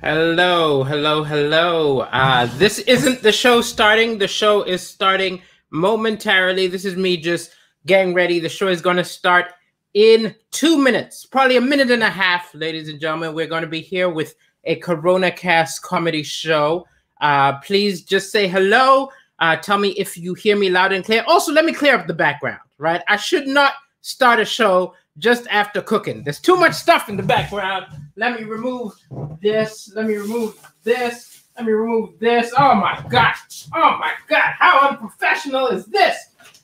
Hello, hello, hello. Uh, this isn't the show starting. The show is starting momentarily. This is me just getting ready. The show is going to start in two minutes, probably a minute and a half, ladies and gentlemen. We're going to be here with a Corona Cast comedy show. Uh, please just say hello. Uh, tell me if you hear me loud and clear. Also, let me clear up the background, right? I should not start a show just after cooking. There's too much stuff in the background. Let me remove this. Let me remove this. Let me remove this. Oh my God. Oh my God. How unprofessional is this?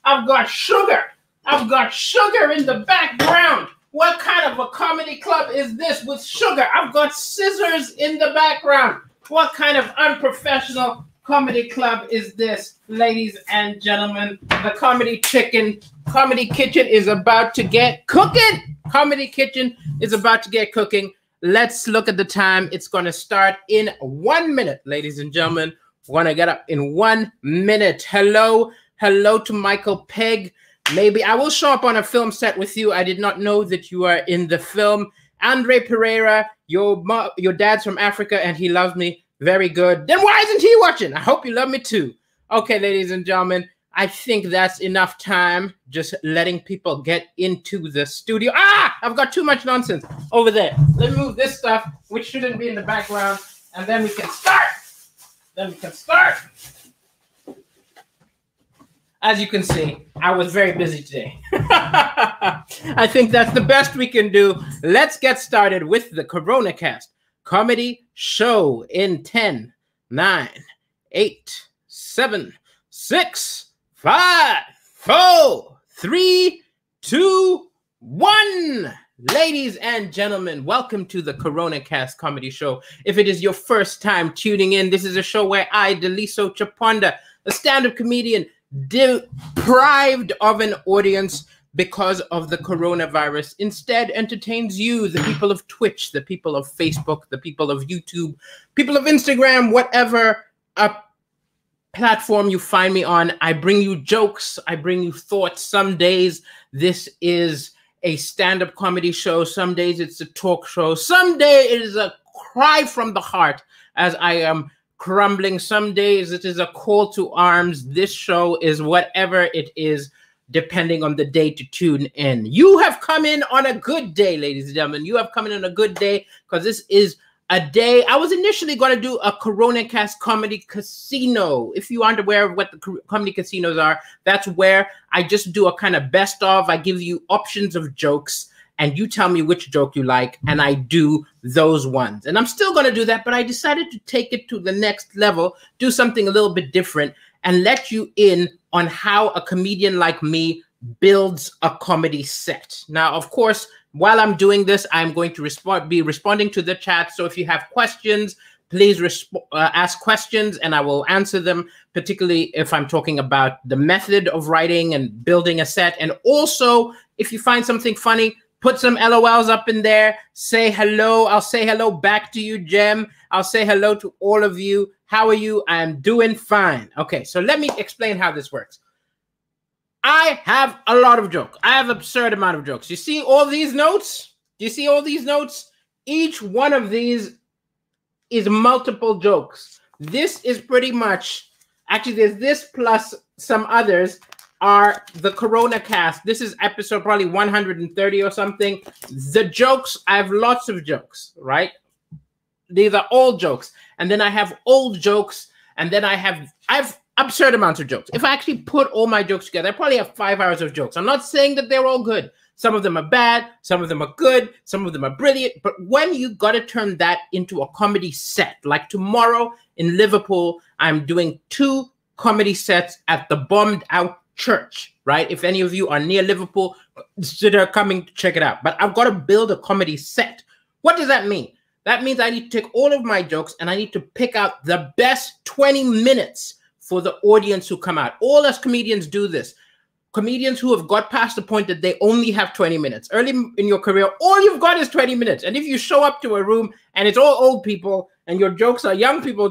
I've got sugar. I've got sugar in the background. What kind of a comedy club is this with sugar? I've got scissors in the background. What kind of unprofessional comedy club is this, ladies and gentlemen? The Comedy Chicken, Comedy Kitchen is about to get cooking. Comedy Kitchen is about to get cooking. Let's look at the time. It's going to start in one minute, ladies and gentlemen. We're going to get up in one minute. Hello, hello to Michael Pegg. Maybe I will show up on a film set with you. I did not know that you are in the film. Andre Pereira, your your dad's from Africa and he loves me. Very good. Then why isn't he watching? I hope you love me too. Okay, ladies and gentlemen, I think that's enough time just letting people get into the studio. Ah, I've got too much nonsense over there. Let me move this stuff, which shouldn't be in the background, and then we can start. Then we can start. As you can see, I was very busy today. I think that's the best we can do. Let's get started with the Corona cast comedy show in 10, 9, 8, 7, 6, 5, 4, 3, 2, 1. Ladies and gentlemen, welcome to the Corona Cast Comedy Show. If it is your first time tuning in, this is a show where I, Daliso Chaponda, a stand-up comedian deprived of an audience, because of the coronavirus instead entertains you, the people of Twitch, the people of Facebook, the people of YouTube, people of Instagram, whatever a platform you find me on. I bring you jokes, I bring you thoughts. Some days this is a stand up comedy show, some days it's a talk show, some day it is a cry from the heart as I am crumbling. Some days it is a call to arms. This show is whatever it is depending on the day to tune in. You have come in on a good day, ladies and gentlemen. You have come in on a good day because this is a day. I was initially going to do a Corona Cast Comedy Casino. If you aren't aware of what the comedy casinos are, that's where I just do a kind of best of. I give you options of jokes and you tell me which joke you like, and I do those ones. And I'm still going to do that, but I decided to take it to the next level, do something a little bit different, and let you in on how a comedian like me builds a comedy set. Now, of course, while I'm doing this, I'm going to respond, be responding to the chat. So if you have questions, please uh, ask questions and I will answer them, particularly if I'm talking about the method of writing and building a set. And also, if you find something funny, put some LOLs up in there. Say hello. I'll say hello back to you, Jem. I'll say hello to all of you. How are you? I'm doing fine. Okay, so let me explain how this works. I have a lot of jokes. I have absurd amount of jokes. You see all these notes? You see all these notes? Each one of these is multiple jokes. This is pretty much actually there's this plus some others are the Corona cast. This is episode probably 130 or something. The jokes, I have lots of jokes, right? These are all jokes. And then I have old jokes. And then I have I have absurd amounts of jokes. If I actually put all my jokes together, I probably have five hours of jokes. I'm not saying that they're all good. Some of them are bad, some of them are good, some of them are brilliant. But when you got to turn that into a comedy set, like tomorrow in Liverpool, I'm doing two comedy sets at the bombed out church, right? If any of you are near Liverpool, consider coming to check it out. But I've got to build a comedy set. What does that mean? That means I need to take all of my jokes and I need to pick out the best 20 minutes for the audience who come out. All us comedians do this. Comedians who have got past the point that they only have 20 minutes. Early in your career, all you've got is 20 minutes. And if you show up to a room and it's all old people and your jokes are young people,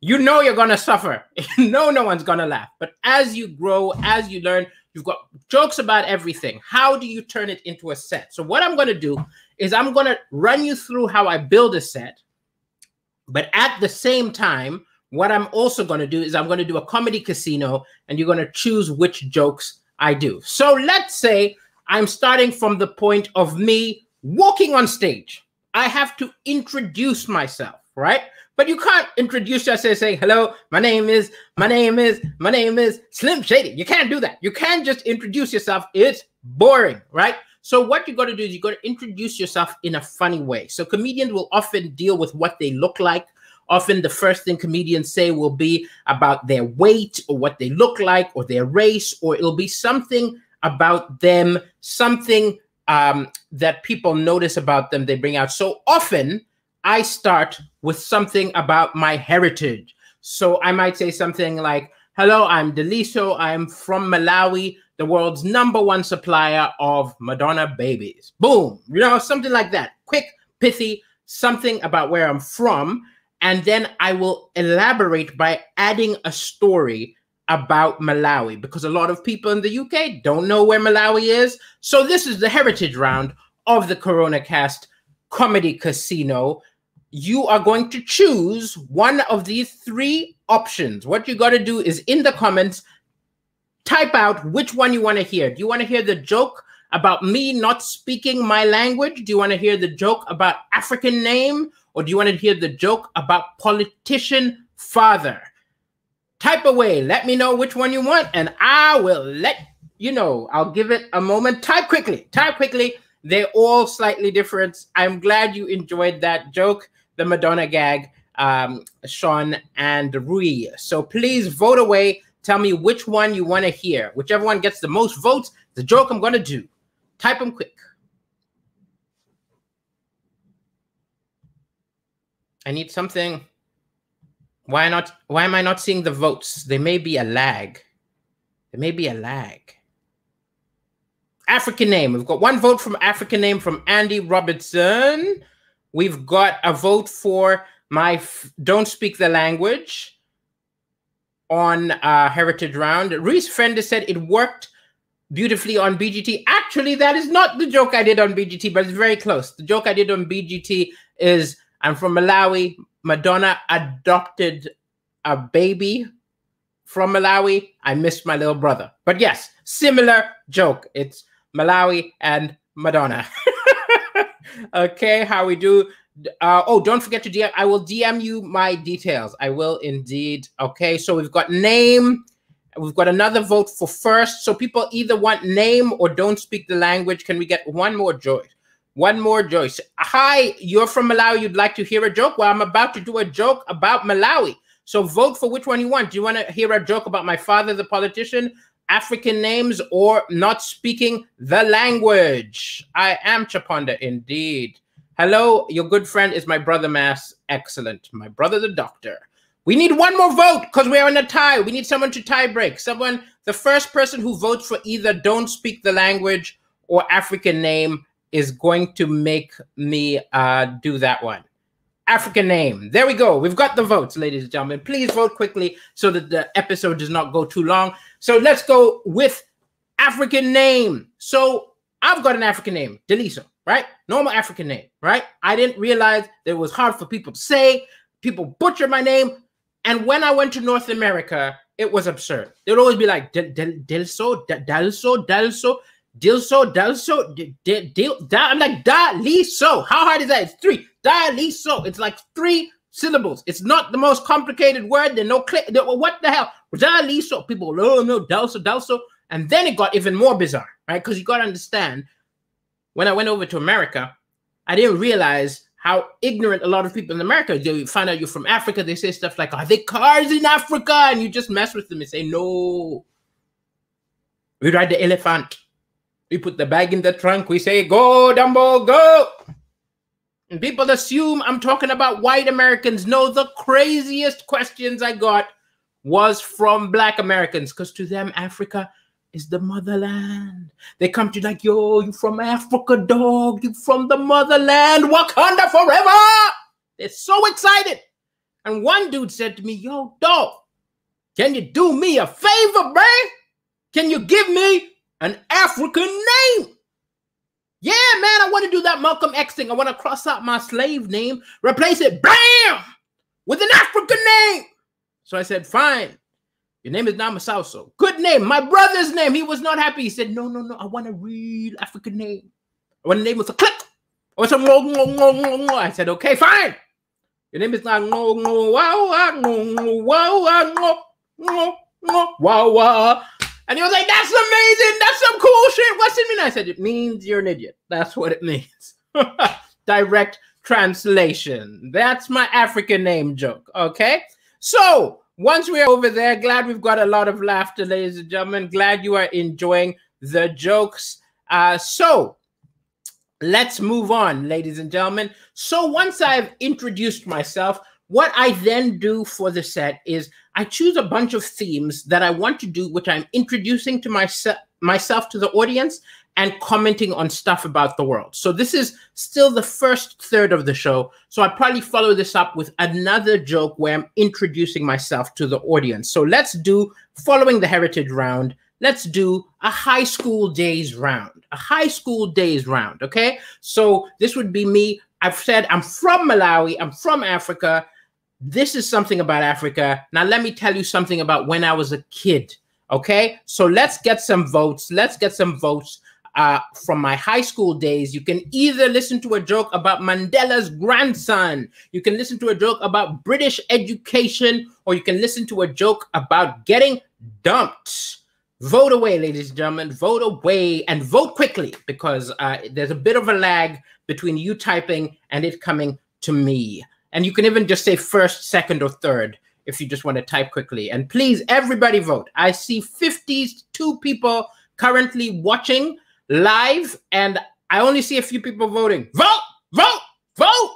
you know you're gonna suffer. You know no one's gonna laugh. But as you grow, as you learn, you've got jokes about everything. How do you turn it into a set? So what I'm gonna do is I'm gonna run you through how I build a set. But at the same time, what I'm also going to do is I'm going to do a comedy casino and you're going to choose which jokes I do. So let's say I'm starting from the point of me walking on stage. I have to introduce myself, right? But you can't introduce yourself and say, hello, my name is, my name is, my name is Slim Shady. You can't do that. You can't just introduce yourself. It's boring, right? So what you got to do is you got to introduce yourself in a funny way. So comedians will often deal with what they look like. Often the first thing comedians say will be about their weight or what they look like or their race, or it'll be something about them, something um, that people notice about them they bring out. So often I start with something about my heritage. So I might say something like, Hello, I'm Daliso. I'm from Malawi, the world's number one supplier of Madonna babies. Boom. You know, something like that. Quick, pithy, something about where I'm from. And then I will elaborate by adding a story about Malawi because a lot of people in the UK don't know where Malawi is. So this is the heritage round of the Corona Cast Comedy Casino. You are going to choose one of these three options. What you got to do is in the comments type out which one you want to hear. Do you want to hear the joke about me not speaking my language? Do you want to hear the joke about African name or do you want to hear the joke about politician father? type away. Let me know which one you want, and I will let you know. I'll give it a moment. Type quickly. Type quickly. They're all slightly different. I'm glad you enjoyed that joke, the Madonna gag, um, Sean and Rui. So please vote away. Tell me which one you want to hear. Whichever one gets the most votes, the joke I'm going to do. Type them quick. I need something why not? Why am I not seeing the votes? There may be a lag. There may be a lag. African name. We've got one vote from African name from Andy Robertson. We've got a vote for my don't speak the language on uh, Heritage Round. Reese Fender said it worked beautifully on BGT. Actually, that is not the joke I did on BGT, but it's very close. The joke I did on BGT is I'm from Malawi. Madonna adopted a baby from Malawi. I missed my little brother. But yes, similar joke. It's Malawi and Madonna. okay, how we do. Uh, oh, don't forget to DM. I will DM you my details. I will indeed. Okay, so we've got name. We've got another vote for first. So people either want name or don't speak the language. Can we get one more, Joyce? One more, Joyce. Hi, you're from Malawi. You'd like to hear a joke? Well, I'm about to do a joke about Malawi. So vote for which one you want. Do you want to hear a joke about my father, the politician, African names, or not speaking the language? I am Chaponda indeed. Hello, your good friend is my brother Mass. Excellent. My brother, the doctor. We need one more vote because we are in a tie. We need someone to tie break. Someone, the first person who votes for either don't speak the language or African name is going to make me uh, do that one. African name. There we go. We've got the votes, ladies and gentlemen. Please vote quickly so that the episode does not go too long. So let's go with African name. So I've got an African name, Daliso, right? Normal African name, right? I didn't realize that it was hard for people to say. People butcher my name. And when I went to North America, it was absurd. They'd always be like, Delso, Delso, Delso. Dilso, Dalso, Dil, I'm like, Da So. How hard is that? It's three. Da So. It's like three syllables. It's not the most complicated word. There's no click. What the hell? Da Li So. People, oh no, Dalso, Dalso. And then it got even more bizarre, right? Because you got to understand, when I went over to America, I didn't realize how ignorant a lot of people in America. They find out you're from Africa. They say stuff like, "Are there cars in Africa?" And you just mess with them and say, "No, we ride the elephant." We put the bag in the trunk. We say, go, Dumbo, go. And people assume I'm talking about white Americans. No, the craziest questions I got was from black Americans because to them, Africa is the motherland. They come to you like, yo, you from Africa, dog. You from the motherland. Wakanda forever. They're so excited. And one dude said to me, yo, dog, can you do me a favor, bruh? Can you give me an African name. Yeah, man, I want to do that Malcolm X thing. I want to cross out my slave name, replace it, bam, with an African name. So I said, fine. Your name is Namasauso. Good name. My brother's name. He was not happy. He said, no, no, no. I want a real African name. I want a name with a click. Want some I said, okay, fine. Your name is not no no wow ah, no wow ah, wow wow wow. And he was like, "That's amazing. That's some cool shit. What's it mean?" I said, "It means you're an idiot. That's what it means." Direct translation. That's my African name joke. Okay. So once we're over there, glad we've got a lot of laughter, ladies and gentlemen. Glad you are enjoying the jokes. Uh, so let's move on, ladies and gentlemen. So once I've introduced myself, what I then do for the set is I choose a bunch of themes that I want to do, which I'm introducing to myself myself to the audience and commenting on stuff about the world. So this is still the first third of the show. So I probably follow this up with another joke where I'm introducing myself to the audience. So let's do following the heritage round. Let's do a high school days round, a high school days round. Okay. So this would be me. I've said I'm from Malawi. I'm from Africa. This is something about Africa. Now, let me tell you something about when I was a kid. Okay. So let's get some votes. Let's get some votes uh, from my high school days, you can either listen to a joke about Mandela's grandson, you can listen to a joke about British education, or you can listen to a joke about getting dumped. Vote away, ladies and gentlemen. Vote away and vote quickly because uh, there's a bit of a lag between you typing and it coming to me. And you can even just say first, second, or third if you just want to type quickly. And please, everybody vote. I see 52 people currently watching live, and I only see a few people voting. Vote, vote, vote.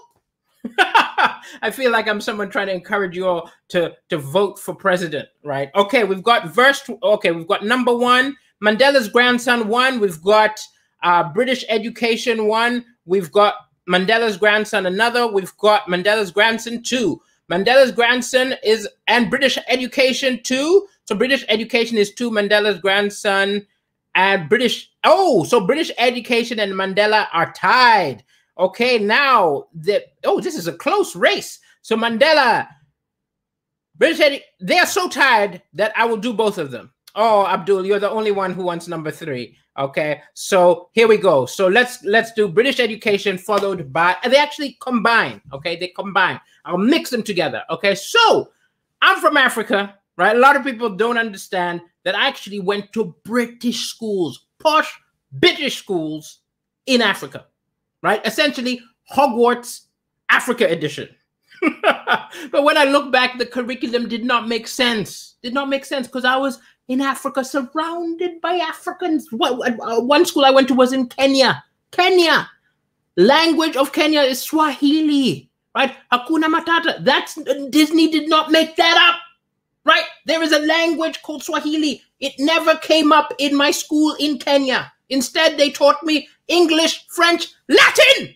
I feel like I'm someone trying to encourage you all to to vote for president, right? Okay, we've got verse. Okay, we've got number one, Mandela's grandson one. We've got uh, British education one. We've got Mandela's grandson another. We've got Mandela's grandson two. Mandela's grandson is and British education two. So British education is two. Mandela's grandson and British. Oh, so British education and Mandela are tied. Okay, now the oh, this is a close race. So Mandela, British they are so tired that I will do both of them. Oh, Abdul, you're the only one who wants number three. Okay, so here we go. So let's let's do British education followed by they actually combine. Okay, they combine. I'll mix them together. Okay, so I'm from Africa, right? A lot of people don't understand that I actually went to British schools, posh British schools in Africa, right? Essentially, Hogwarts Africa edition. but when I look back, the curriculum did not make sense. Did not make sense because I was in Africa, surrounded by Africans. Uh, one school I went to was in Kenya. Kenya. Language of Kenya is Swahili, right? Hakuna Matata. That's Disney did not make that up right? There is a language called Swahili. It never came up in my school in Kenya. Instead, they taught me English, French, Latin.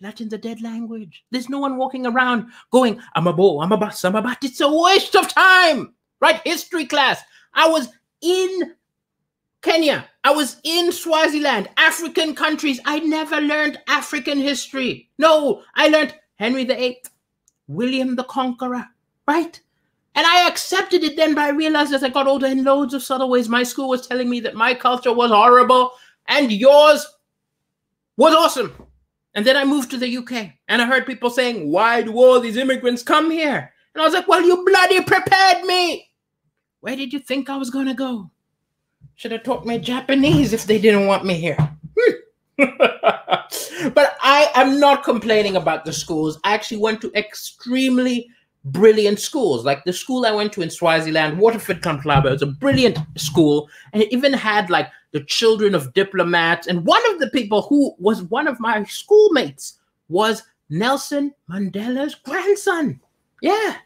Latin's a dead language. There's no one walking around going, I'm a bo, I'm a bus, I'm a bat. It's a waste of time, right? History class. I was in Kenya. I was in Swaziland, African countries. I never learned African history. No, I learned Henry VIII, William the Conqueror, right? And I accepted it then, but I realized as I got older in loads of subtle ways, my school was telling me that my culture was horrible and yours was awesome. And then I moved to the UK and I heard people saying, Why do all these immigrants come here? And I was like, Well, you bloody prepared me. Where did you think I was going to go? Should have taught me Japanese if they didn't want me here. Hmm. but I am not complaining about the schools. I actually went to extremely brilliant schools. Like the school I went to in Swaziland, Waterford Kamhlaba, was a brilliant school. And it even had like the children of diplomats. And one of the people who was one of my schoolmates was Nelson Mandela's grandson. Yeah.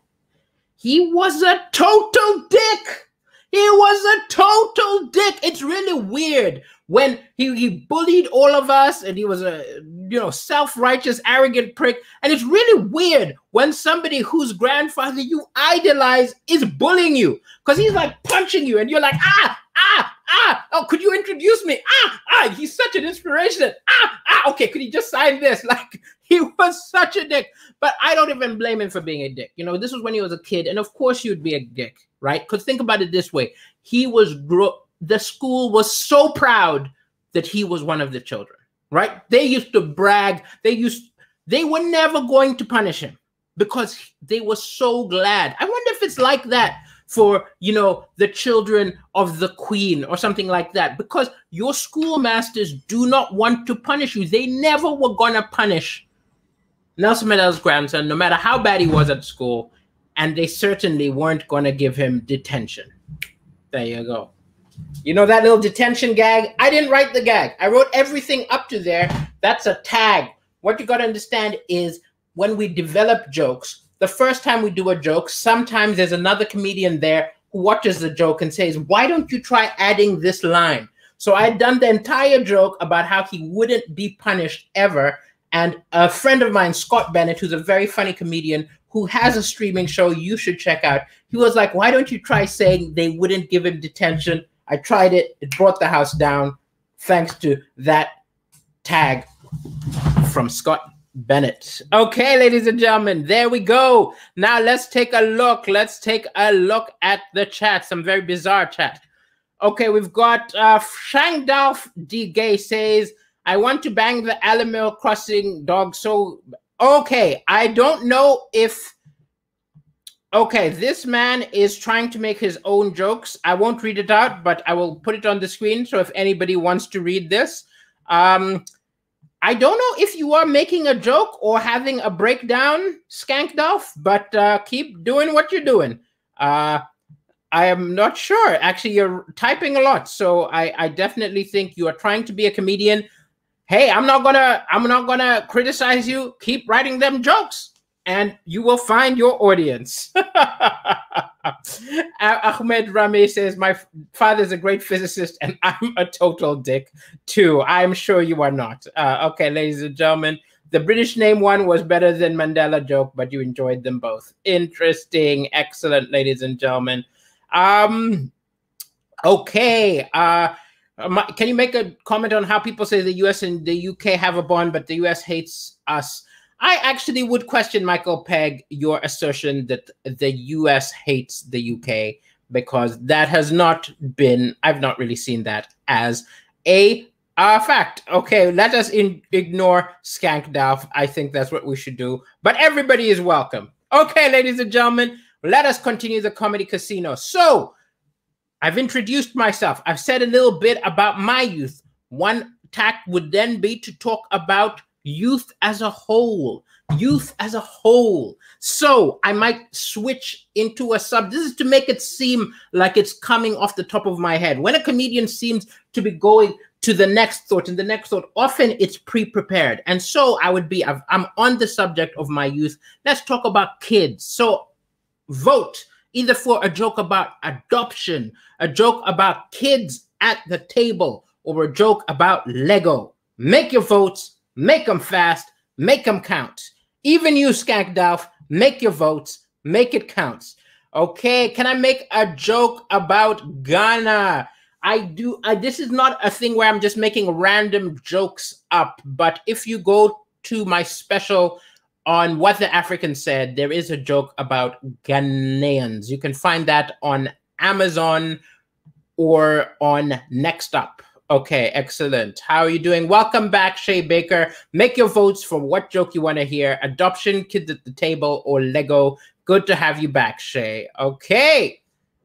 He was a total dick. He was a total dick. It's really weird when he, he bullied all of us and he was a you know self-righteous arrogant prick and it's really weird when somebody whose grandfather you idolize is bullying you because he's like punching you and you're like ah ah ah oh could you introduce me ah ah he's such an inspiration ah ah okay could he just sign this like He was such a dick. But I don't even blame him for being a dick. You know, this was when he was a kid, and of course you'd be a dick, right? Because think about it this way: he was gro- the school was so proud that he was one of the children, right? They used to brag. They used they were never going to punish him because they were so glad. I wonder if it's like that for you know the children of the queen or something like that because your schoolmasters do not want to punish you they never were going to punish nelson mandela's grandson no matter how bad he was at school and they certainly weren't going to give him detention there you go you know that little detention gag i didn't write the gag i wrote everything up to there that's a tag what you got to understand is when we develop jokes the first time we do a joke, sometimes there's another comedian there who watches the joke and says, Why don't you try adding this line? So I had done the entire joke about how he wouldn't be punished ever. And a friend of mine, Scott Bennett, who's a very funny comedian who has a streaming show you should check out, he was like, Why don't you try saying they wouldn't give him detention? I tried it, it brought the house down thanks to that tag from Scott Bennett. Okay, ladies and gentlemen, there we go. Now let's take a look. Let's take a look at the chat. Some very bizarre chat. Okay, we've got uh Shangdalf D. Gay says, I want to bang the Animal Crossing dog. So, okay, I don't know if. Okay, this man is trying to make his own jokes. I won't read it out, but I will put it on the screen. So if anybody wants to read this, um, I don't know if you are making a joke or having a breakdown, Skankdolf, but uh, keep doing what you're doing. Uh, I am not sure. Actually, you're typing a lot, so I, I definitely think you are trying to be a comedian. Hey, I'm not gonna I'm not gonna criticize you. Keep writing them jokes and you will find your audience. Ahmed Rami says, My father is a great physicist, and I'm a total dick too. I'm sure you are not. Uh, okay, ladies and gentlemen, the British name one was better than Mandela joke, but you enjoyed them both. Interesting, excellent, ladies and gentlemen. Um, okay. Uh, can you make a comment on how people say the US and the UK have a bond, but the US hates us? I actually would question Michael Pegg your assertion that the US hates the UK because that has not been, I've not really seen that as a fact. Okay, let us in, ignore Skankdalf. I think that's what we should do. But everybody is welcome. Okay, ladies and gentlemen, let us continue the comedy casino. So, I've introduced myself. I've said a little bit about my youth. One tack would then be to talk about youth as a whole youth as a whole. So i might switch into a sub this is to make it seem like it's coming off the top of my head. When a comedian seems to be going to the next thought and the next thought often it's pre-prepared. And so i would be i'm on the subject of my youth. Let's talk about kids. So vote either for a joke about adoption a joke about kids at the table or a joke about lego. Make your votes make them fast, make them count. Even you, Skankdalf, make your votes, make it count. Okay, can I make a joke about Ghana? I do. I, this is not a thing where I'm just making random jokes up. But if you go to my special on what the African said, there is a joke about Ghanaians. You can find that on Amazon or on Next Up. Okay, excellent. How are you doing? Welcome back, Shay Baker. Make your votes for what joke you want to hear adoption, kids at the table, or Lego. Good to have you back, Shay. Okay.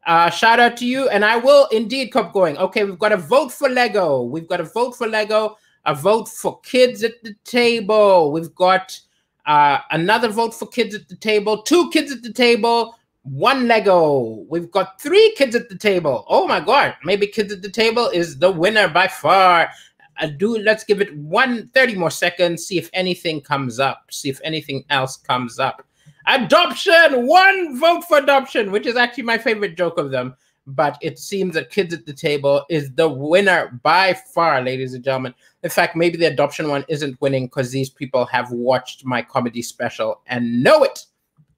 Uh, shout out to you. And I will indeed keep going. Okay, we've got a vote for Lego. We've got a vote for Lego, a vote for kids at the table. We've got uh, another vote for kids at the table, two kids at the table, one Lego. We've got three kids at the table. Oh my God. Maybe kids at the table is the winner by far. I do let's give it one 30 more seconds, see if anything comes up, see if anything else comes up. Adoption, one vote for adoption, which is actually my favorite joke of them. But it seems that kids at the table is the winner by far, ladies and gentlemen. In fact, maybe the adoption one isn't winning because these people have watched my comedy special and know it.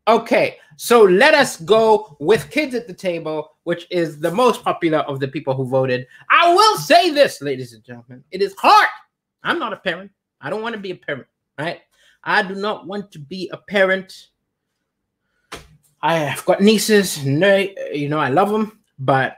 Okay, so let us go with Kids at the Table, which is the most popular of the people who voted. I will say this, ladies and gentlemen, it is hard. I'm not a parent. I don't want to be a parent, right? I do not want to be a parent. I have got nieces, you know, I love them, but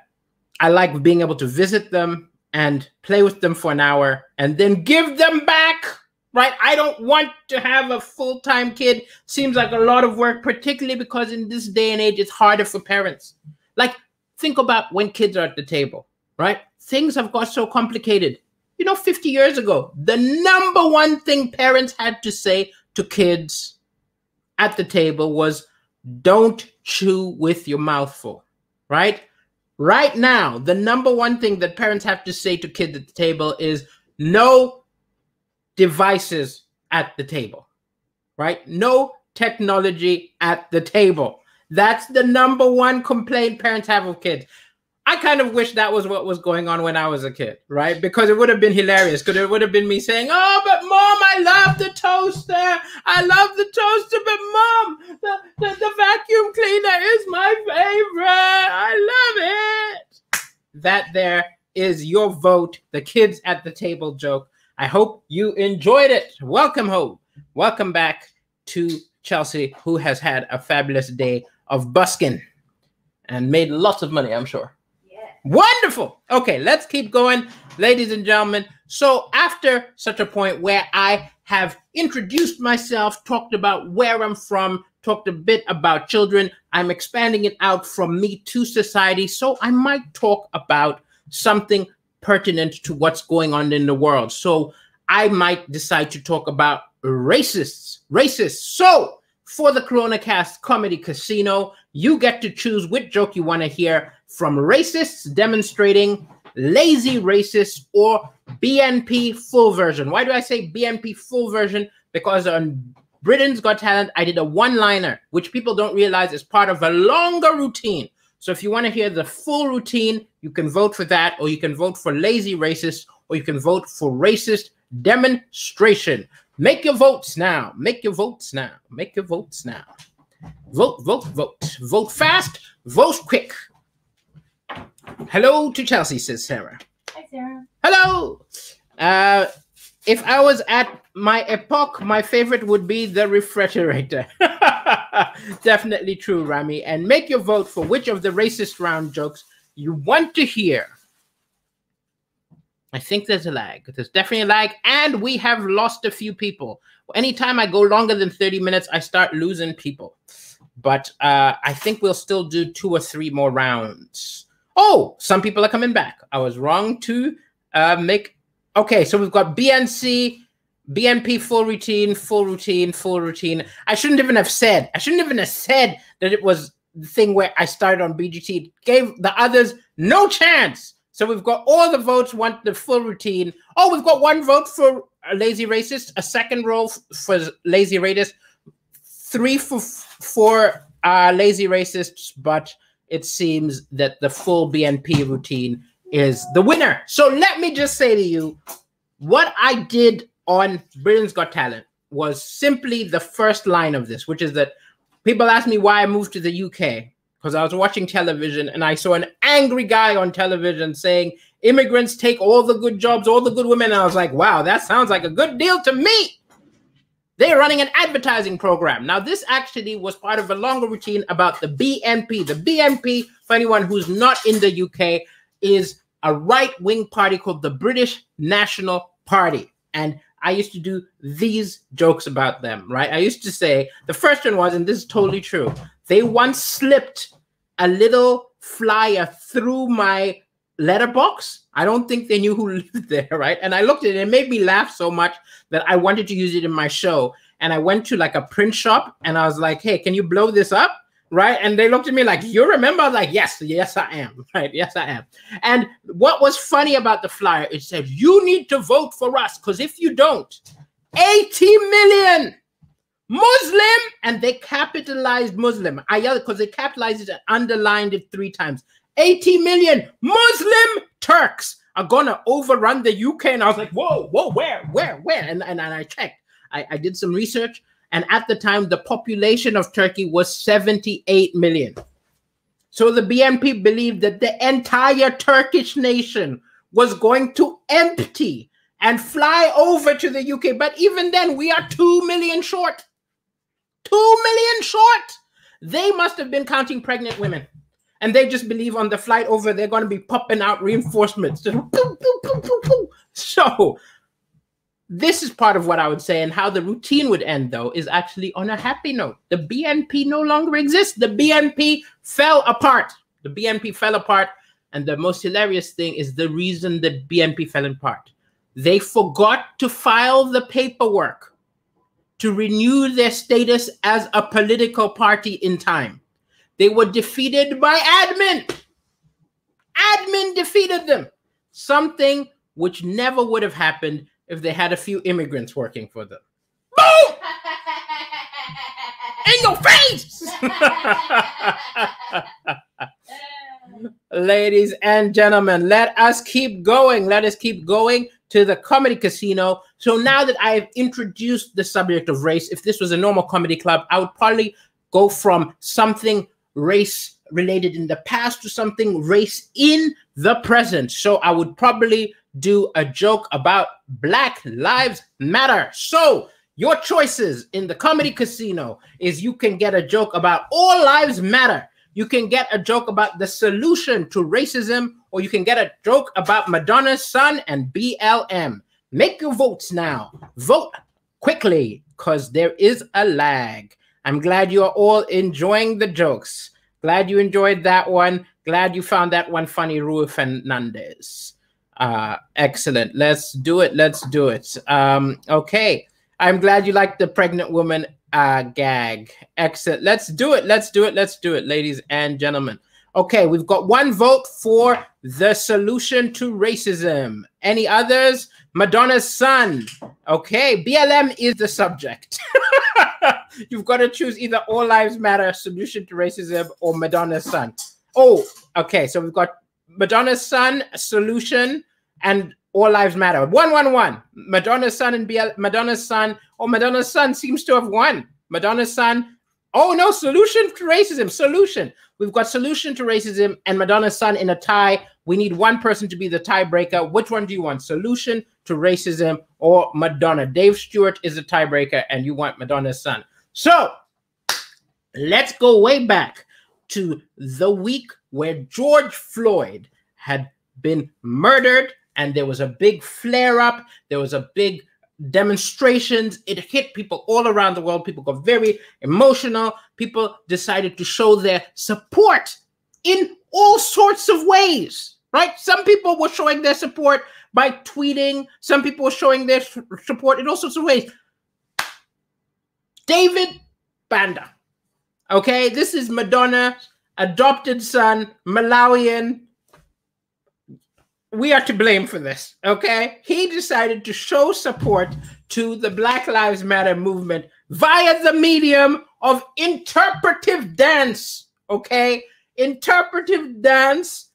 I like being able to visit them and play with them for an hour and then give them back. Right? I don't want to have a full time kid. Seems like a lot of work, particularly because in this day and age, it's harder for parents. Like, think about when kids are at the table, right? Things have got so complicated. You know, 50 years ago, the number one thing parents had to say to kids at the table was, don't chew with your mouth full, right? Right now, the number one thing that parents have to say to kids at the table is no devices at the table, right? No technology at the table. That's the number one complaint parents have of kids. I kind of wish that was what was going on when I was a kid, right? Because it would have been hilarious. Because it would have been me saying, "Oh, but mom, I love the toaster. I love the toaster, but mom, the, the, the vacuum cleaner is my favorite. I love it." That there is your vote, the kids at the table joke. I hope you enjoyed it. Welcome home. Welcome back to Chelsea, who has had a fabulous day of busking and made lots of money, I'm sure. Yeah. Wonderful. Okay, let's keep going, ladies and gentlemen. So, after such a point where I have introduced myself, talked about where I'm from, talked a bit about children, I'm expanding it out from me to society. So, I might talk about something pertinent to what's going on in the world. So, I might decide to talk about racists. Racists. So, for the Corona Cast Comedy Casino, you get to choose which joke you want to hear from racists demonstrating lazy racists, or BNP full version. Why do I say BNP full version? Because on Britain's Got Talent, I did a one liner, which people don't realize is part of a longer routine. So if you want to hear the full routine, you can vote for that, or you can vote for lazy racist, or you can vote for racist demonstration. Make your votes now. Make your votes now. Make your votes now. Vote, vote, vote. Vote fast, vote quick. Hello to Chelsea, says Sarah. Hi, Sarah. Hello. Uh, if I was at my epoch, my favorite would be the refrigerator. Definitely true, Rami. And make your vote for which of the racist round jokes you want to hear. I think there's a lag. There's definitely a lag, and we have lost a few people. Anytime I go longer than 30 minutes, I start losing people. But uh, I think we'll still do two or three more rounds. Oh, some people are coming back. I was wrong to uh, make. Okay, so we've got BNC, BNP full routine, full routine, full routine. I shouldn't even have said. I shouldn't even have said that it was the thing where I started on BGT. Gave the others no chance. So we've got all the votes want the full routine. Oh, we've got one vote for a lazy racist, a second row for lazy racist, three for for uh, lazy racists, but it seems that the full BNP routine is the winner. So let me just say to you, what I did on Britain's Got Talent was simply the first line of this, which is that people ask me why I moved to the UK because I was watching television and I saw an angry guy on television saying immigrants take all the good jobs, all the good women. And I was like, wow, that sounds like a good deal to me. They're running an advertising program. Now, this actually was part of a longer routine about the BNP. The BNP, for anyone who's not in the UK, is a right wing party called the British National Party. And I used to do these jokes about them, right? I used to say the first one was, and this is totally true, they once slipped a little flyer through my letterbox. I don't think they knew who lived there, right? And I looked at it, and it made me laugh so much that I wanted to use it in my show. And I went to like a print shop and I was like, hey, can you blow this up? Right. And they looked at me like, you remember? Like, yes, yes, I am. Right. Yes, I am. And what was funny about the flyer, it said, you need to vote for us because if you don't, 80 million Muslim, and they capitalized Muslim. I yelled because they capitalized it and underlined it three times. 80 million Muslim Turks are gonna overrun the UK. And I was like, whoa, whoa, where, where, where? And, and, and I checked. I, I did some research, and at the time, the population of Turkey was 78 million. So the BNP believed that the entire Turkish nation was going to empty and fly over to the UK. But even then, we are 2 million short. 2 million short. They must have been counting pregnant women. And they just believe on the flight over, they're going to be popping out reinforcements. So, this is part of what I would say, and how the routine would end, though, is actually on a happy note. The BNP no longer exists. The BNP fell apart. The BNP fell apart. And the most hilarious thing is the reason the BNP fell apart. They forgot to file the paperwork to renew their status as a political party in time. They were defeated by admin. Admin defeated them. Something which never would have happened if they had a few immigrants working for them. Boom! In your face! Ladies and gentlemen, let us keep going. Let us keep going to the comedy casino. So now that I have introduced the subject of race, if this was a normal comedy club, I would probably go from something race related in the past to something race in the present. So I would probably do a joke about Black Lives Matter. So your choices in the comedy casino is you can get a joke about all lives matter. You can get a joke about the solution to racism, or you can get a joke about Madonna's son and BLM. Make your votes now. Vote quickly because there is a lag. I'm glad you are all enjoying the jokes. Glad you enjoyed that one. Glad you found that one funny, Rui Fernandez. Uh, excellent. Let's do it. Let's do it. Um, okay. I'm glad you liked the pregnant woman uh, gag. Excellent. Let's do it. Let's do it. Let's do it, ladies and gentlemen. Okay, we've got one vote for the solution to racism. Any others? Madonna's son. Okay, BLM is the subject. You've got to choose either All Lives Matter, Solution to Racism, or Madonna's son. Oh, okay. So we've got Madonna's son, Solution, and All Lives Matter. One, one, one. Madonna's son and BL Madonna's son. Oh, Madonna's son seems to have won. Madonna's son. Oh no, solution to racism. Solution. We've got solution to racism and Madonna's son in a tie. We need one person to be the tiebreaker. Which one do you want? Solution to racism or Madonna? Dave Stewart is the tiebreaker, and you want Madonna's son. So let's go way back to the week where George Floyd had been murdered and there was a big flare up. There was a big demonstrations. It hit people all around the world. People got very emotional. People decided to show their support in all sorts of ways, right? Some people were showing their support by tweeting. Some people were showing their support in all sorts of ways. David Banda. Okay, this is Madonna, adopted son, Malawian. We are to blame for this. Okay, he decided to show support to the Black Lives Matter movement via the medium of interpretive dance. Okay, interpretive dance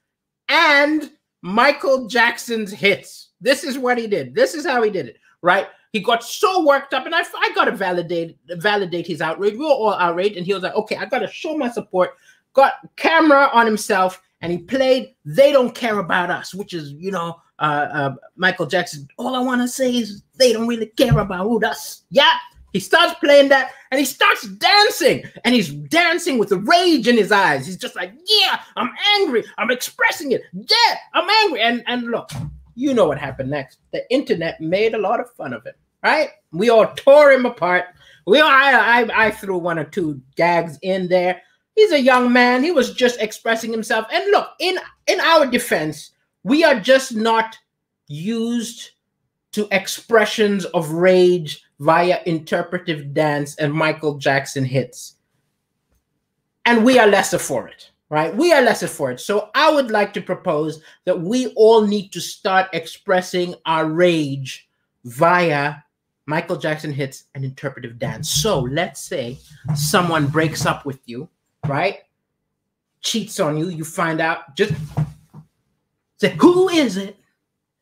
and Michael Jackson's hits. This is what he did. This is how he did it, right? He got so worked up, and I, I got to validate validate his outrage. We were all outraged, and he was like, "Okay, I got to show my support." Got camera on himself, and he played "They Don't Care About Us," which is, you know, uh, uh, Michael Jackson. All I want to say is they don't really care about us. Yeah, he starts playing that and he starts dancing and he's dancing with the rage in his eyes. He's just like, yeah, I'm angry. I'm expressing it. Yeah, I'm angry. And and look, you know what happened next. The internet made a lot of fun of him, right? We all tore him apart. We all, I, I, I threw one or two gags in there. He's a young man. He was just expressing himself. And look, in in our defense, we are just not used to expressions of rage via interpretive dance and Michael Jackson hits. And we are lesser for it right? We are lesser for it. So I would like to propose that we all need to start expressing our rage via Michael Jackson hits an interpretive dance. So let's say someone breaks up with you, right? Cheats on you, you find out, just say, Who is it?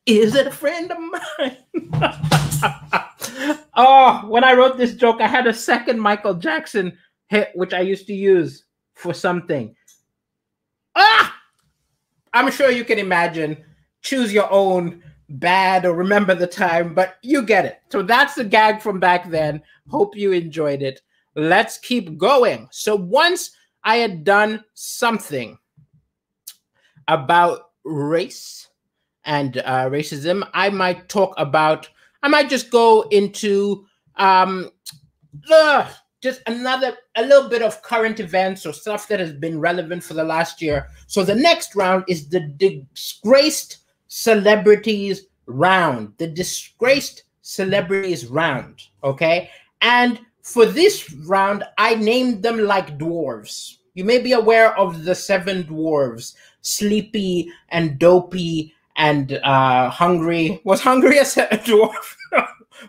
Is it a friend of mine? oh, when I wrote this joke, I had a second Michael Jackson hit, which I used to use for something. I'm sure you can imagine. Choose your own bad or remember the time, but you get it. So that's the gag from back then. Hope you enjoyed it. Let's keep going. So once I had done something about race and uh, racism, I might talk about, I might just go into um, uh, just another, a little bit of current events or stuff that has been relevant for the last year. So the next round is the disgraced celebrities round, the disgraced celebrities round. Okay. And for this round, I named them like dwarves. You may be aware of the seven dwarves Sleepy and Dopey and uh, Hungry. Was Hungry a dwarf?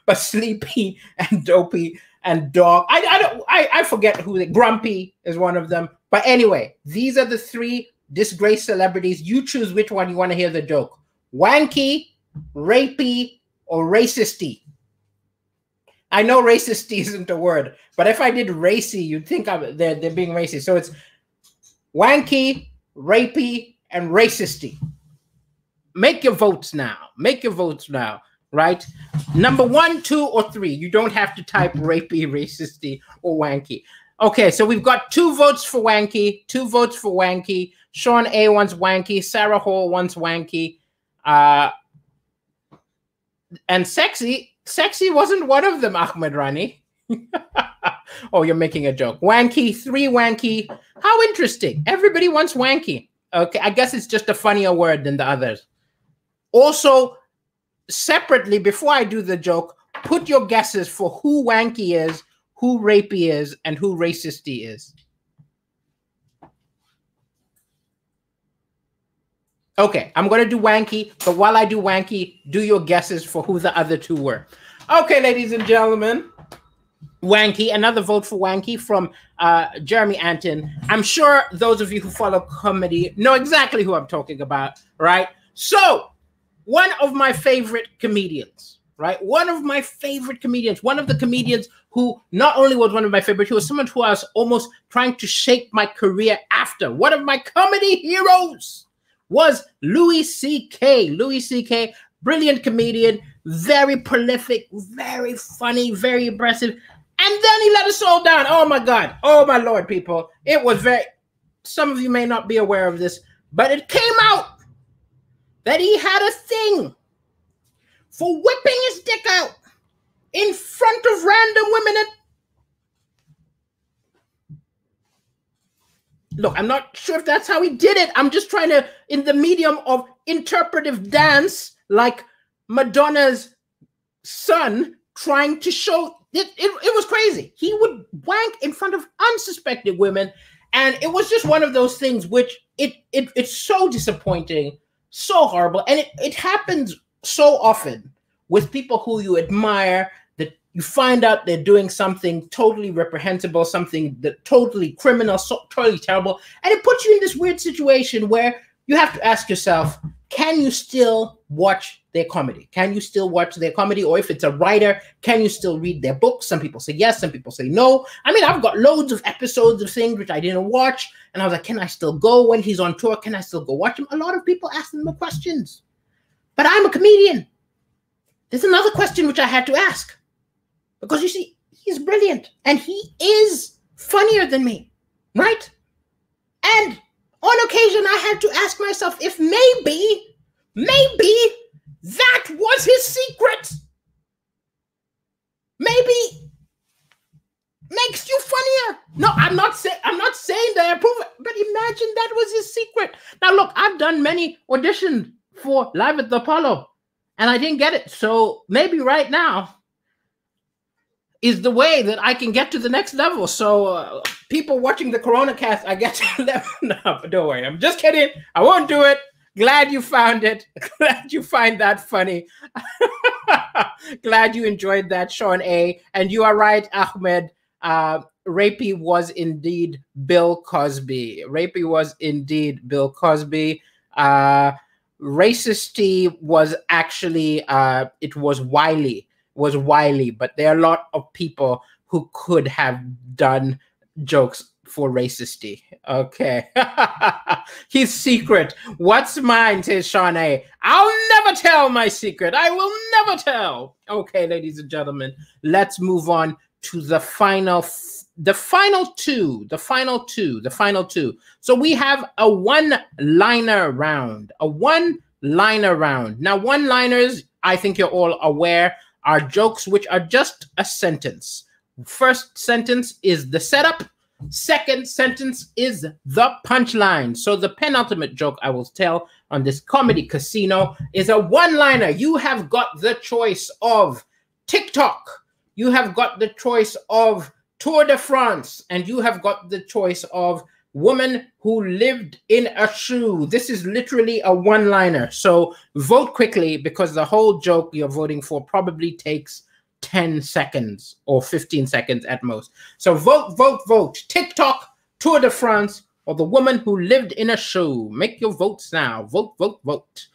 but Sleepy and Dopey and Doc. I, I don't I, I forget who they Grumpy is one of them. But anyway, these are the three disgraced celebrities. You choose which one you want to hear the joke wanky, rapey, or racisty. I know racisty isn't a word, but if I did racy, you'd think I'm, they're, they're being racist. So it's wanky, rapey, and racisty. Make your votes now. Make your votes now, right? Number one, two, or three. You don't have to type rapey, racisty, or wanky. Okay, so we've got two votes for wanky, two votes for wanky. Sean A wants wanky. Sarah Hall wants wanky. Uh, and sexy, sexy wasn't one of them, Ahmed Rani. oh, you're making a joke. Wanky, three wanky. How interesting. Everybody wants wanky. Okay, I guess it's just a funnier word than the others. Also, separately, before I do the joke, put your guesses for who wanky is, who rapey is, and who racisty is. Okay, I'm going to do Wanky, but while I do Wanky, do your guesses for who the other two were. Okay, ladies and gentlemen, Wanky, another vote for Wanky from uh, Jeremy Anton. I'm sure those of you who follow comedy know exactly who I'm talking about, right? So, one of my favorite comedians, right? One of my favorite comedians, one of the comedians who not only was one of my favorite, he was someone who I was almost trying to shape my career after. One of my comedy heroes was Louis C.K. Louis C.K., brilliant comedian, very prolific, very funny, very impressive. And then he let us all down. Oh my God. Oh my Lord, people. It was very, some of you may not be aware of this, but it came out that he had a thing for whipping his dick out in front of random women Look, I'm not sure if that's how he did it. I'm just trying to, in the medium of interpretive dance, like Madonna's son, trying to show it, it, it was crazy. He would wank in front of unsuspected women. And it was just one of those things which it, it it's so disappointing, so horrible. And it, it happens so often with people who you admire that you find out they're doing something totally reprehensible, something that totally criminal, so, totally terrible, and it puts you in this weird situation where you have to ask yourself, can you still watch their comedy? Can you still watch their comedy? Or if it's a writer, can you still read their books? Some people say yes, some people say no. I mean, I've got loads of episodes of things which I didn't watch, and I was like, can I still go when he's on tour? Can I still go watch him? A lot of people ask them questions, but I'm a comedian. There's another question which I had to ask because you see, he's brilliant and he is funnier than me, right? And on occasion, I had to ask myself if maybe, maybe that was his secret. Maybe makes you funnier. No, I'm not saying I'm not saying that I approve it, but imagine that was his secret. Now, look, I've done many auditions for Live at the Apollo, and I didn't get it. So maybe right now is the way that I can get to the next level. So uh, people watching the Corona cast, I level up. Don't worry, I'm just kidding. I won't do it. Glad you found it. Glad you find that funny. Glad you enjoyed that, Sean A. And you are right, Ahmed. Uh, Rapey was indeed Bill Cosby. Rapey was indeed Bill Cosby. Uh, racisty was actually uh, it was Wiley was Wiley, but there are a lot of people who could have done jokes for racisty. Okay. His secret. What's mine, says Sean A. I'll never tell my secret. I will never tell. Okay, ladies and gentlemen, let's move on to the final the final two, the final two, the final two. So we have a one liner round, a one liner round. Now, one liners, I think you're all aware, are jokes which are just a sentence. First sentence is the setup, second sentence is the punchline. So, the penultimate joke I will tell on this comedy casino is a one liner. You have got the choice of TikTok, you have got the choice of Tour de France, and you have got the choice of woman who lived in a shoe. This is literally a one liner. So vote quickly because the whole joke you're voting for probably takes 10 seconds or 15 seconds at most. So vote, vote, vote. TikTok, Tour de France, or the woman who lived in a shoe. Make your votes now. Vote, vote, vote.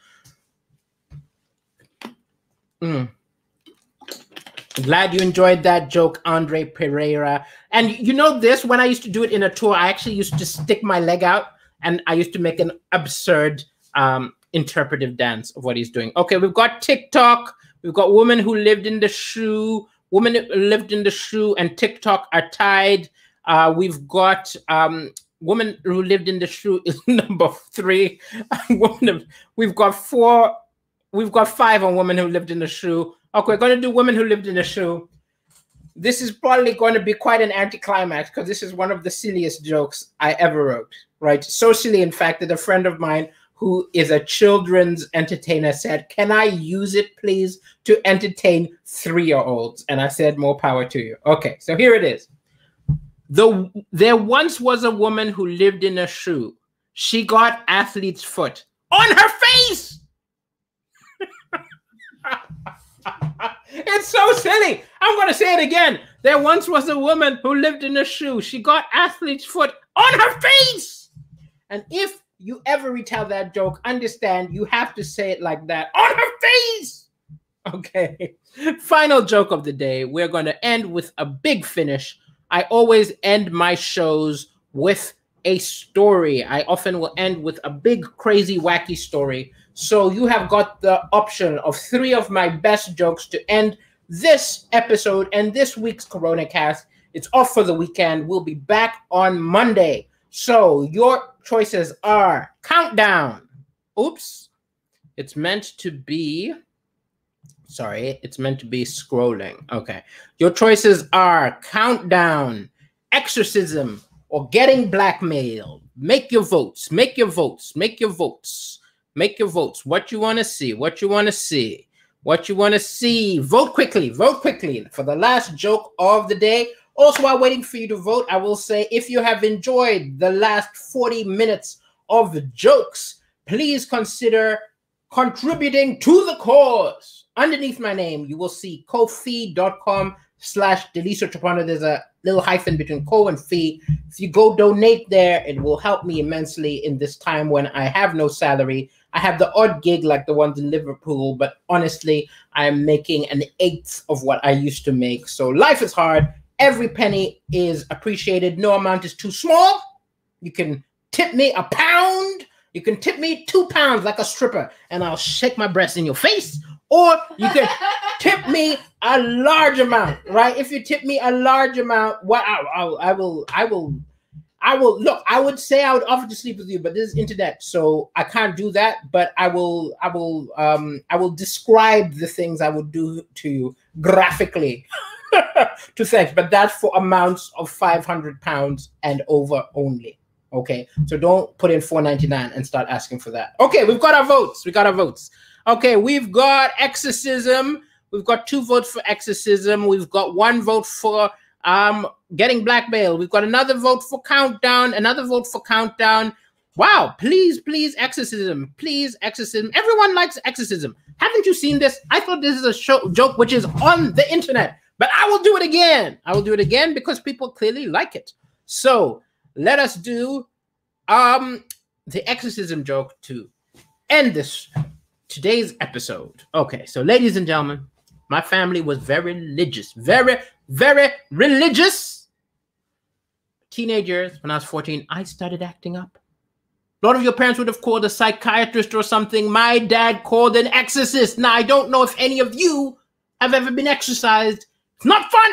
Mm. Glad you enjoyed that joke, Andre Pereira. And you know this, when I used to do it in a tour, I actually used to stick my leg out and I used to make an absurd um, interpretive dance of what he's doing. Okay, we've got TikTok, we've got woman who lived in the shoe, woman lived in the shoe, and TikTok are tied. Uh, we've got um, woman who lived in the shoe is number three. we've got four, we've got five on woman who lived in the shoe. Okay, we're going to do women who lived in a shoe. This is probably going to be quite an anticlimax because this is one of the silliest jokes I ever wrote, right? So silly, in fact, that a friend of mine who is a children's entertainer said, Can I use it, please, to entertain three year olds? And I said, More power to you. Okay, so here it is. The, there once was a woman who lived in a shoe. She got athlete's foot on her face. It's so silly. I'm going to say it again. There once was a woman who lived in a shoe. She got athlete's foot on her face. And if you ever retell that joke, understand you have to say it like that on her face. Okay. Final joke of the day. We're going to end with a big finish. I always end my shows with a story. I often will end with a big, crazy, wacky story. So you have got the option of three of my best jokes to end this episode and this week's Corona cast. It's off for the weekend. We'll be back on Monday. So your choices are countdown. Oops. It's meant to be sorry, it's meant to be scrolling. Okay. Your choices are countdown, exorcism, or getting blackmailed. Make your votes. Make your votes. Make your votes. Make your votes. What you want to see. What you want to see. What you want to see. Vote quickly. Vote quickly for the last joke of the day. Also, while waiting for you to vote, I will say if you have enjoyed the last 40 minutes of the jokes, please consider contributing to the cause. Underneath my name, you will see kofi.com slash Daliso Chaponda. There's a little hyphen between co and fee. If you go donate there, it will help me immensely in this time when I have no salary. I have the odd gig like the ones in Liverpool, but honestly, I am making an eighth of what I used to make. So life is hard. Every penny is appreciated. No amount is too small. You can tip me a pound. You can tip me two pounds like a stripper, and I'll shake my breast in your face. Or you can tip me a large amount, right? If you tip me a large amount, what I, I, I will, I will I will look. I would say I would offer to sleep with you, but this is internet, so I can't do that. But I will, I will, um, I will describe the things I would do to you graphically to thanks. But that's for amounts of five hundred pounds and over only. Okay, so don't put in four ninety nine and start asking for that. Okay, we've got our votes. We got our votes. Okay, we've got exorcism. We've got two votes for exorcism. We've got one vote for um, getting blackmailed. We've got another vote for countdown, another vote for countdown. Wow, please, please, exorcism, please, exorcism. Everyone likes exorcism. Haven't you seen this? I thought this is a show, joke which is on the internet, but I will do it again. I will do it again because people clearly like it. So let us do um the exorcism joke to end this today's episode. Okay, so ladies and gentlemen, my family was very religious, very, very religious teenagers, when I was 14, I started acting up. A lot of your parents would have called a psychiatrist or something. My dad called an exorcist. Now, I don't know if any of you have ever been exorcised. It's not fun.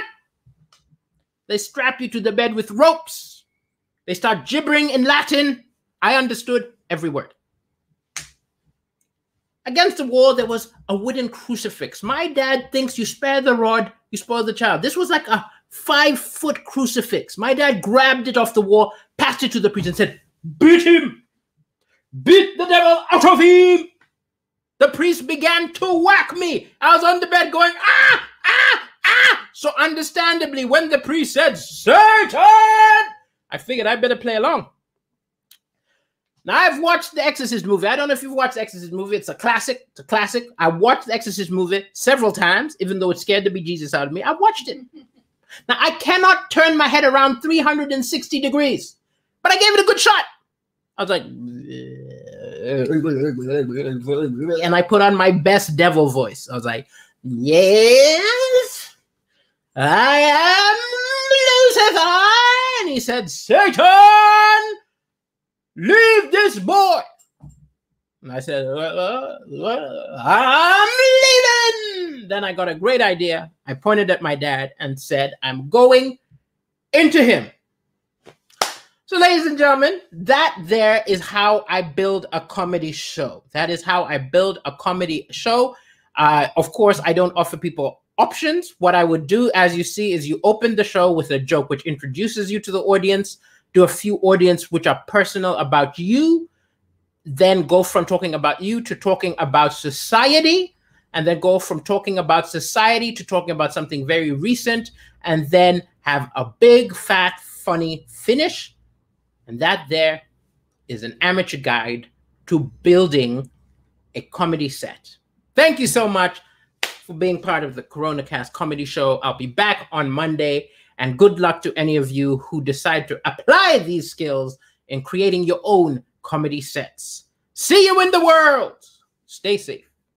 They strap you to the bed with ropes. They start gibbering in Latin. I understood every word. Against the wall, there was a wooden crucifix. My dad thinks you spare the rod, you spoil the child. This was like a five foot crucifix. My dad grabbed it off the wall, passed it to the priest, and said, Beat him! Beat the devil out of him! The priest began to whack me. I was on the bed going, ah, ah, ah. So, understandably, when the priest said, Satan, I figured I better play along. Now I've watched the Exorcist movie. I don't know if you've watched the Exorcist movie. It's a classic. It's a classic. I watched the Exorcist movie several times, even though it scared the bejesus out of me. I watched it. Now I cannot turn my head around 360 degrees, but I gave it a good shot. I was like, and I put on my best devil voice. I was like, yes, I am Lucifer. And he said, Satan leave this boy. And I said, uh, uh, I'm leaving. Then I got a great idea. I pointed at my dad and said, I'm going into him. So, ladies and gentlemen, that there is how I build a comedy show. That is how I build a comedy show. Uh, of course, I don't offer people options. What I would do, as you see, is you open the show with a joke which introduces you to the audience do a few audience which are personal about you, then go from talking about you to talking about society, and then go from talking about society to talking about something very recent, and then have a big, fat, funny finish. And that there is an amateur guide to building a comedy set. Thank you so much for being part of the Corona Cast comedy show. I'll be back on Monday and good luck to any of you who decide to apply these skills in creating your own comedy sets. See you in the world. Stay safe.